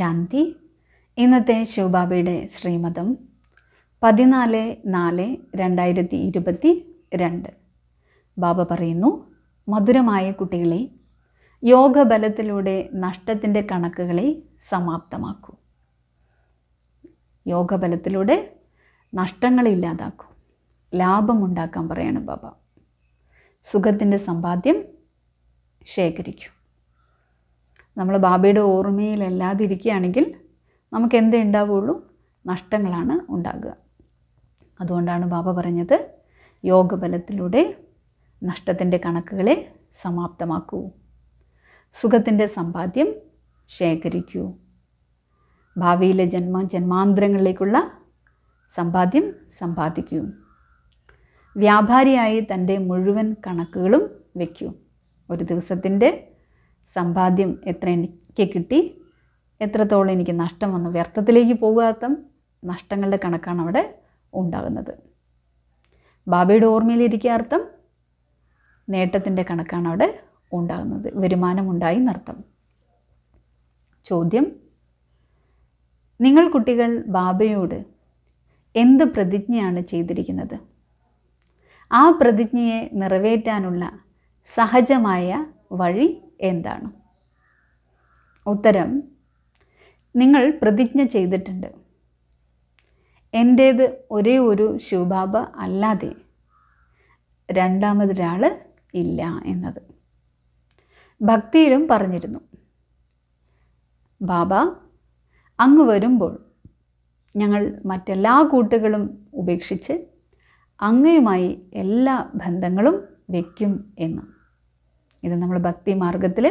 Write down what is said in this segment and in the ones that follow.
ശാന്തി. ഇന്നത്തെ ശിവബാബയുടെ ശ്രീമതം പതിനാല് നാല് രണ്ടായിരത്തി ഇരുപത്തി രണ്ട് ബാബ പറയുന്നു മധുരമായ കുട്ടികളെ യോഗബലത്തിലൂടെ നഷ്ടത്തിന്റെ കണക്കുകളെ സമാപ്തമാക്കൂ. യോഗബലത്തിലൂടെ നഷ്ടങ്ങളില്ലാതാക്കൂ ലാഭമുണ്ടാക്കാൻ പറയാണ് ബാബ. സുഖത്തിന്റെ സമ്പാദ്യം ശേഖരിക്കൂ. നമ്മൾ ബാബയുടെ ഓർമ്മയിലല്ലാതിരിക്കുകയാണെങ്കിൽ നമുക്ക് എന്തേ ഉണ്ടാവുള്ളൂ നഷ്ടങ്ങളാണ് ഉണ്ടാകുക. അതുകൊണ്ടാണ് ബാബ പറഞ്ഞത് യോഗബലത്തിലൂടെ നഷ്ടത്തിന്റെ കണക്കുകളെ സമാപ്തമാക്കൂ. സുഖത്തിന്റെ സമ്പാദ്യം ശേഖരിക്കൂ. ഭാവിയിലെ ജന്മ ജന്മാന്തരങ്ങളിലേക്കുള്ള സമ്പാദ്യം സമ്പാദിക്കൂ. വ്യാപാരിയായി തന്റെ മുഴുവൻ കണക്കുകളും വയ്ക്കൂ ഒരു ദിവസത്തിന്റെ സമ്പാദ്യം എത്ര എനിക്ക് കിട്ടി എത്രത്തോളം എനിക്ക് നഷ്ടം വന്നു വ്യർത്ഥത്തിലേക്ക് പോകാത്ത നഷ്ടങ്ങളുടെ കണക്കാണ് അവിടെ ഉണ്ടാകുന്നത്. ബാബയുടെ ഓർമ്മയിലിരിക്കാർത്ഥം നേട്ടത്തിന്റെ കണക്കാണ് അവിടെ ഉണ്ടാകുന്നത്. വരുമാനമുണ്ടായി എന്നർത്ഥം. ചോദ്യം നിങ്ങൾ കുട്ടികൾ ബാബയോട് എന്ത് പ്രതിജ്ഞയാണ് ചെയ്തിരിക്കുന്നത്? ആ പ്രതിജ്ഞയെ നിറവേറ്റാനുള്ള സഹജമായ വഴി എന്താണ്? ഉത്തരം നിങ്ങൾ പ്രതിജ്ഞ ചെയ്തിട്ടുണ്ട്. എന്റേത് ഒരേ ഒരു ശിവബാബ അല്ലാതെ രണ്ടാമതൊരാൾ ഇല്ല എന്നത്. ഭക്തിയിലും പറഞ്ഞിരുന്നു. ബാബ അങ്ങ് വരുമ്പോൾ ഞങ്ങൾ മറ്റെല്ലാ കൂട്ടുകളും ഉപേക്ഷിച്ച് അങ്ങയുമായി എല്ലാ ബന്ധങ്ങളും വയ്ക്കും എന്ന്. ഇത് നമ്മൾ ഭക്തി മാർഗത്തിൽ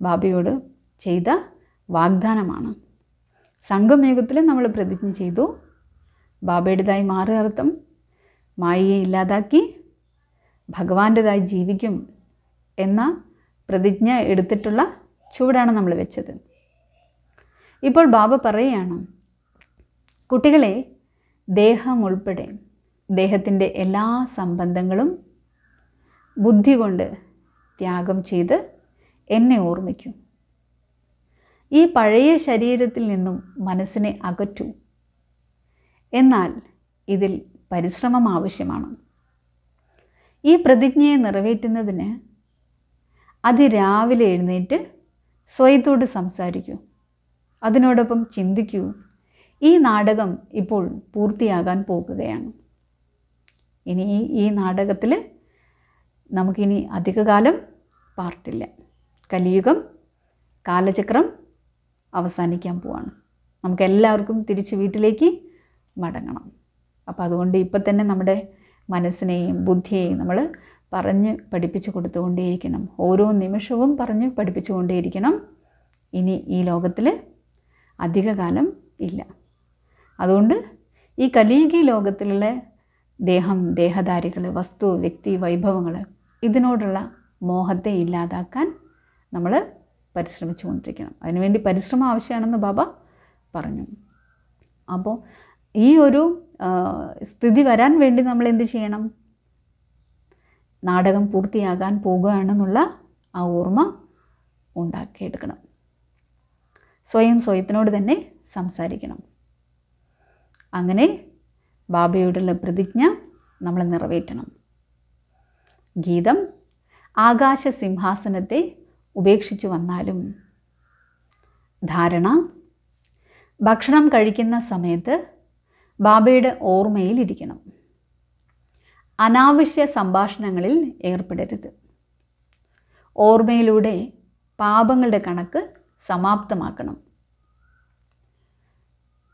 ബാബയോട് ചെയ്ത വാഗ്ദാനമാണ്. സംഘമേഘത്തിൽ നമ്മൾ പ്രതിജ്ഞ ചെയ്തു. ബാബയുടേതായി മാറുക അർത്ഥം മായയെ ഇല്ലാതാക്കി ഭഗവാന്റേതായി ജീവിക്കും എന്ന പ്രതിജ്ഞ എടുത്തിട്ടുള്ള ചുവടാണ് നമ്മൾ വെച്ചത്. ഇപ്പോൾ ബാബ പറയുകയാണ് കുട്ടികളെ ദേഹം ഉൾപ്പെടെ ദേഹത്തിന്റെ എല്ലാ സംബന്ധങ്ങളും ബുദ്ധി കൊണ്ട് ത്യാഗം ചെയ്ത് എന്നെ ഓർമ്മിക്കൂ. ഈ പഴയ ശരീരത്തിൽ നിന്നും മനസ്സിനെ അകറ്റൂ. എന്നാൽ ഇതിൽ പരിശ്രമം ആവശ്യമാണ്. ഈ പ്രതിജ്ഞയെ നിറവേറ്റുന്നതിന് അതിരാവിലെ എഴുന്നേറ്റ് സ്വയത്തോട് സംസാരിക്കൂ. അതിനോടൊപ്പം ചിന്തിക്കൂ. ഈ നാടകം ഇപ്പോൾ പൂർത്തിയാകാൻ പോകുകയാണ്. ഇനി ഈ നാടകത്തിൽ നമുക്കിനി അധികകാലം പാർട്ടില്ല. കലിയുഗം കാലചക്രം അവസാനിക്കാൻ പോവാണ്. നമുക്കെല്ലാവർക്കും തിരിച്ച് വീട്ടിലേക്ക് മടങ്ങണം. അപ്പോൾ അതുകൊണ്ട് ഇപ്പം തന്നെ നമ്മുടെ മനസ്സിനെയും ബുദ്ധിയെയും നമ്മൾ പറഞ്ഞ് പഠിപ്പിച്ചു കൊടുത്തുകൊണ്ടേയിരിക്കണം. ഓരോ നിമിഷവും പറഞ്ഞ് പഠിപ്പിച്ചുകൊണ്ടേയിരിക്കണം ഇനി ഈ ലോകത്തിൽ അധികകാലം ഇല്ല. അതുകൊണ്ട് ഈ കലിയുഗി ലോകത്തിലുള്ള ദേഹം ദേഹധാരികൾ വസ്തു വ്യക്തി വൈഭവങ്ങൾ ഇതിനോടുള്ള മോഹത്തെ ഇല്ലാതാക്കാൻ നമ്മൾ പരിശ്രമിച്ചു കൊണ്ടിരിക്കണം അതിനുവേണ്ടി പരിശ്രമം ആവശ്യമാണെന്ന് ബാബ പറഞ്ഞു. അപ്പോൾ ഈ ഒരു സ്ഥിതി വരാൻ വേണ്ടി നമ്മൾ എന്ത് ചെയ്യണം? നാടകം പൂർത്തിയാകാൻ പോകുകയാണെന്നുള്ള ആ ഓർമ്മ ഉണ്ടാക്കിയെടുക്കണം. സ്വയം സ്വയത്തിനോട് തന്നെ സംസാരിക്കണം. അങ്ങനെ ബാബയോടുള്ള പ്രതിജ്ഞ നമ്മൾ നിറവേറ്റണം. ഗീതം ആകാശ സിംഹാസനത്തെ ഉപേക്ഷിച്ചു വന്നാലും. ധാരണ ഭക്ഷണം കഴിക്കുന്ന സമയത്ത് ബാബയുടെ ഓർമ്മയിൽ ഇരിക്കണം അനാവശ്യ സംഭാഷണങ്ങളിൽ ഏർപ്പെടരുത്. ഓർമ്മയിലൂടെ പാപങ്ങളുടെ കണക്ക് സമാപ്തമാക്കണം.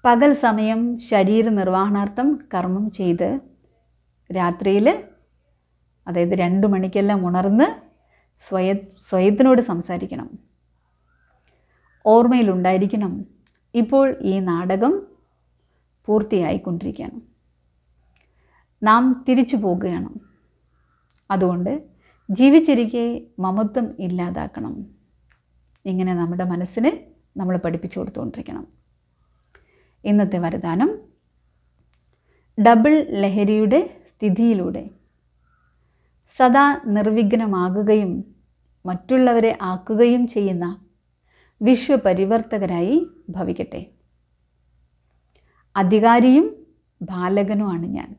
പകൽ സമയം ശരീര നിർവഹണാർത്ഥം കർമ്മം ചെയ്ത് രാത്രിയിൽ അതായത് രണ്ട് മണിക്കെല്ലാം ഉണർന്ന് സ്വയ സ്വയത്തിനോട് സംസാരിക്കണം. ഓർമ്മയിലുണ്ടായിരിക്കണം. ഇപ്പോൾ ഈ നാടകം പൂർത്തിയായിക്കൊണ്ടിരിക്കുകയാണ്. നാം തിരിച്ചു പോകുകയാണ്. അതുകൊണ്ട് ജീവിച്ചിരിക്കെ മമത്വം ഇല്ലാതാക്കണം. ഇങ്ങനെ നമ്മുടെ മനസ്സിന് നമ്മൾ പഠിപ്പിച്ചു കൊടുത്തുകൊണ്ടിരിക്കണം. ഇന്നത്തെ വരദാനം ഡബിൾ ലഹരിയുടെ സ്ഥിതിയിലൂടെ സദാ നിർവിഘ്നമാകുകയും മറ്റുള്ളവരെ ആക്കുകയും ചെയ്യുന്ന വിശ്വപരിവർത്തകരായി ഭവിക്കട്ടെ. അധികാരിയും ബാലകനുമാണ് ഞാൻ.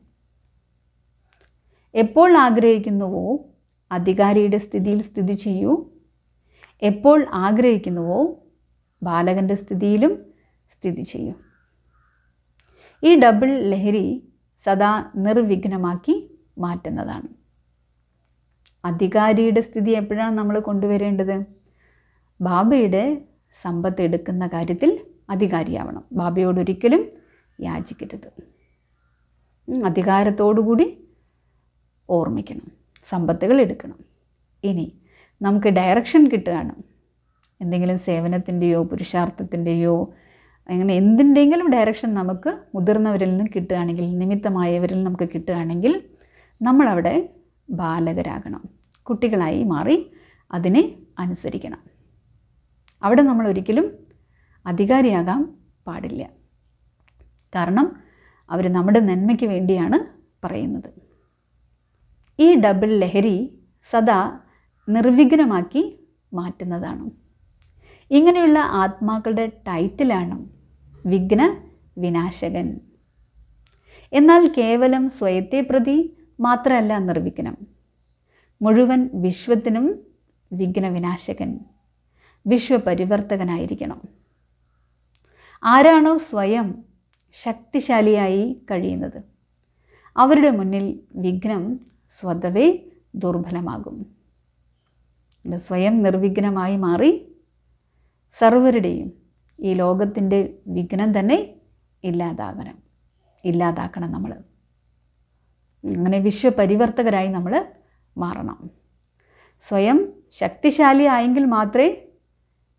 എപ്പോൾ ആഗ്രഹിക്കുന്നുവോ അധികാരിയുടെ സ്ഥിതിയിൽ സ്ഥിതി ചെയ്യൂ. എപ്പോൾ ആഗ്രഹിക്കുന്നുവോ ബാലകന്റെ സ്ഥിതിയിലും സ്ഥിതി ചെയ്യൂ. ഈ ഡബിൾ ലഹരി സദാ നിർവിഘ്നമാക്കി മാറ്റുന്നതാണ്. അധികാരിയുടെ സ്ഥിതി എപ്പോഴാണ് നമ്മൾ കൊണ്ടുവരേണ്ടത്? ബാബയുടെ സമ്പത്ത് എടുക്കുന്ന കാര്യത്തിൽ അധികാരിയാവണം. ബാബയോടൊരിക്കലും യാചിക്കരുത്. അധികാരത്തോടുകൂടി ഓർമ്മിക്കണം. സമ്പത്തുകൾ എടുക്കണം. ഇനി നമുക്ക് ഡയറക്ഷൻ കിട്ടുകയാണ്. എന്തെങ്കിലും സേവനത്തിന്റെയോ പുരുഷാർത്ഥത്തിന്റെയോ അങ്ങനെ എന്തിന്റെങ്കിലും ഡയറക്ഷൻ നമുക്ക് മുതിർന്നവരിൽ നിന്ന് കിട്ടുകയാണെങ്കിൽ നിമിത്തമായവരിൽ നമുക്ക് കിട്ടുകയാണെങ്കിൽ നമ്മളവിടെ ബാലകരാകണം. കുട്ടികളായി മാറി അതിനെ അനുസരിക്കണം. അവിടെ നമ്മൾ ഒരിക്കലും അധികാരിയാകാൻ പാടില്ല. കാരണം അവർ നമ്മുടെ നന്മയ്ക്ക് വേണ്ടിയാണ് പറയുന്നത്. ഈ ഡബിൾ ലഹരി സദാ നിർവിഘ്നമാക്കി മാറ്റുന്നതാണ്. ഇങ്ങനെയുള്ള ആത്മാക്കളുടെ ടൈറ്റിലാണ് വിഘ്ന വിനാശകൻ. എന്നാൽ കേവലം സ്വയത്തെ പ്രതി മാത്രമല്ല നിർവിഘ്നം. മുഴുവൻ വിശ്വത്തിനും വിഘ്നവിനാശകൻ വിശ്വപരിവർത്തകനായിരിക്കണം. ആരാണോ സ്വയം ശക്തിശാലിയായി കഴിയുന്നത്? അവരുടെ മുന്നിൽ വിഘ്നം സ്വതവേ ദുർബലമാകും. സ്വയം നിർവിഘ്നമായി മാറി സർവരുടെയും ഈ ലോകത്തിന്റെ വിഘ്നം തന്നെ ഇല്ലാതാകണം ഇല്ലാതാക്കണം നമ്മൾ അങ്ങനെ വിശ്വപരിവർത്തകരായി നമ്മൾ മാറണം. സ്വയം ശക്തിശാലി ആയെങ്കിൽ മാത്രമേ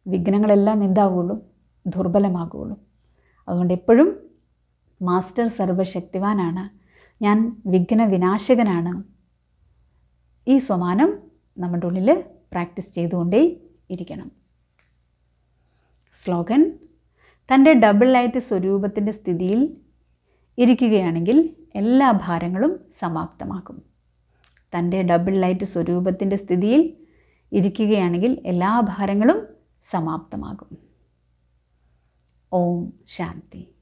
വിഘ്നങ്ങളെല്ലാം എന്താവുകയുള്ളൂ? ദുർബലമാകുകയുള്ളൂ. അതുകൊണ്ട് എപ്പോഴും മാസ്റ്റർ സർവശക്തിവാനാണ്. ഞാൻ വിഘ്ന വിനാശകനാണ് ഈ സ്വമാനം നമ്മുടെ ഉള്ളിൽ പ്രാക്ടീസ് ചെയ്തുകൊണ്ടേ ഇരിക്കണം. സ്ലോഗൻ തന്റെ ഡബിൾ ലൈറ്റ് സ്വരൂപത്തിന്റെ സ്ഥിതിയിൽ ഇരിക്കുകയാണെങ്കിൽ എല്ലാ ഭാരങ്ങളും സമാപ്തമാക്കും തന്റെ ഡബിൾ ലൈറ്റ് സ്വരൂപത്തിന്റെ സ്ഥിതിയിൽ ഇരിക്കുകയാണെങ്കിൽ എല്ലാ ഭാരങ്ങളും സമാപ്തമാകും. ഓം ശാന്തി.